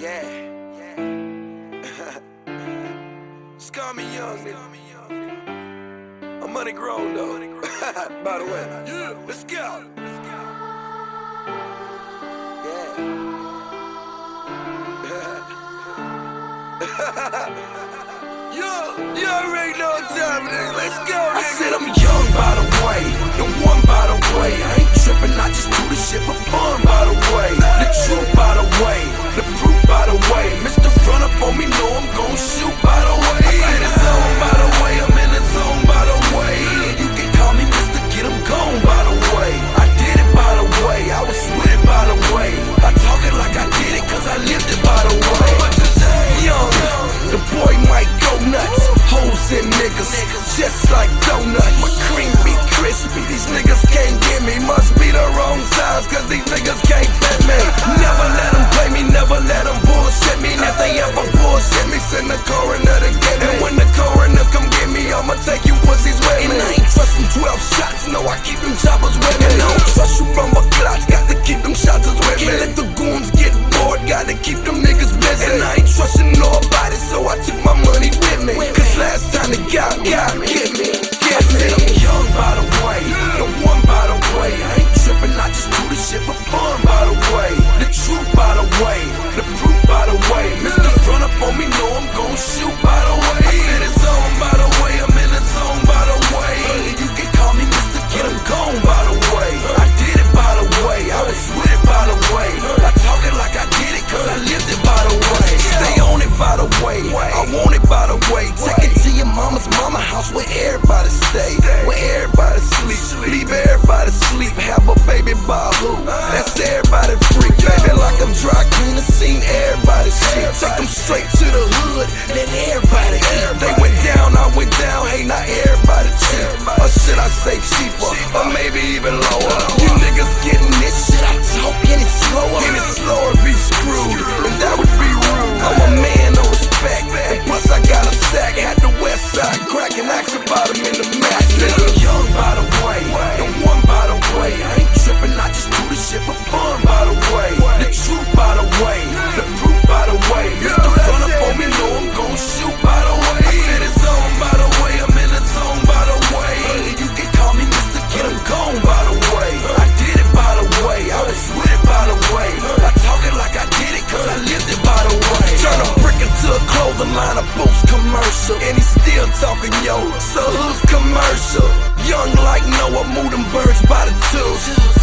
Yeah, yeah. Scar me young, nigga. I'm money grown though. By the way, yeah. Let's go. Let's go. Yeah. Yo, you already know what time it is. Let's go. I said I'm young by the way, the one by the way. I ain't tripping, I just do this shit for fun by the way. Just like donuts. My cream be crispy, these niggas can't get me. Must be the wrong size, cause these niggas can't fit me. Young by the way, one by the way. I ain't tripping, I just do this shit for fun by the way. The truth everybody stay, where everybody sleep. Leave everybody sleep, have a baby by who? That's everybody freak, baby. Like I'm dry cleaner, seen everybody shit. Take them straight to the hood, let everybody eat. They went down, I went down, hey, not everybody cheap. Or should I say cheaper, or maybe even lower? You commercial. And he's still talking, yo, so who's commercial? Young like Noah, move them birds by the two.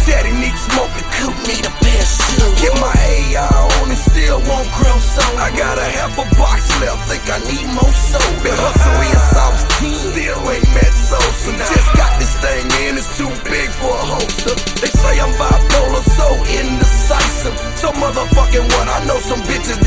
Daddy need smoke, the coop need a pair of shoes. Get my AI on and still won't grow so. I got a half a box left, think I need more soap. Been hustling in South Team, still ain't met Sosa. Just got this thing in, it's too big for a holster. They say I'm bipolar, so indecisive. So motherfucking what? I know some bitches